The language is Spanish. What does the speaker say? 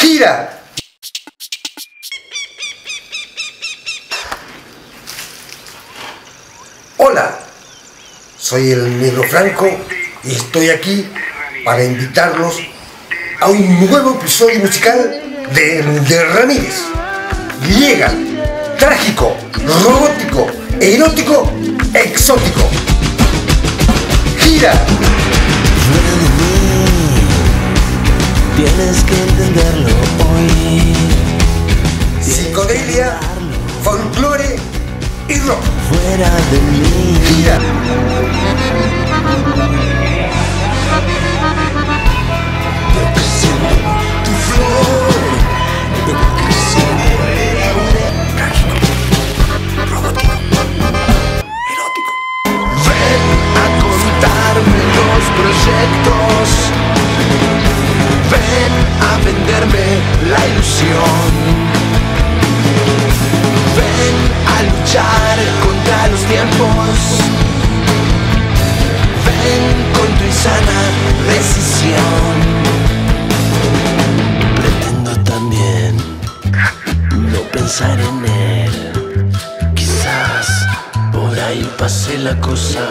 gira. Hola, soy el Negro Franco y estoy aquí para invitarlos a un nuevo episodio musical de, de Ramírez. Llega, trágico, robótico, erótico, exótico. Gira. Tienes que entenderlo hoy. Psicodelia, folclore y rock. Fuera de mí, Gira. A venderme la ilusión. Ven a luchar contra los tiempos. Ven con tu insana decisión. Pretendo también no pensar en él. Quizás por ahí pase la cosa.